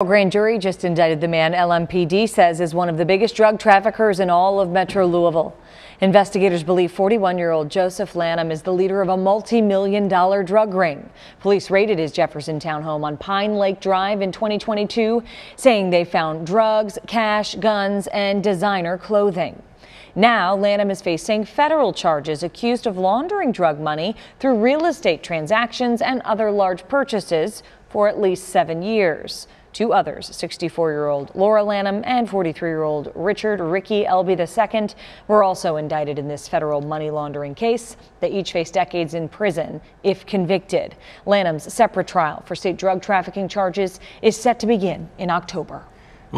A grand jury just indicted the man LMPD says is one of the biggest drug traffickers in all of Metro Louisville. Investigators believe 41-year-old Joseph Lanham is the leader of a multi-million dollar drug ring. Police raided his Jeffersontown home on Pine Lake Drive in 2022, saying they found drugs, cash, guns, and designer clothing. Now, Lanham is facing federal charges accused of laundering drug money through real estate transactions and other large purchases for at least seven years. Two others, 64-year-old Laura Lanham and 43-year-old Richard Ricky Elby II, were also indicted in this federal money laundering case. They each face decades in prison if convicted. Lanham's separate trial for state drug trafficking charges is set to begin in October.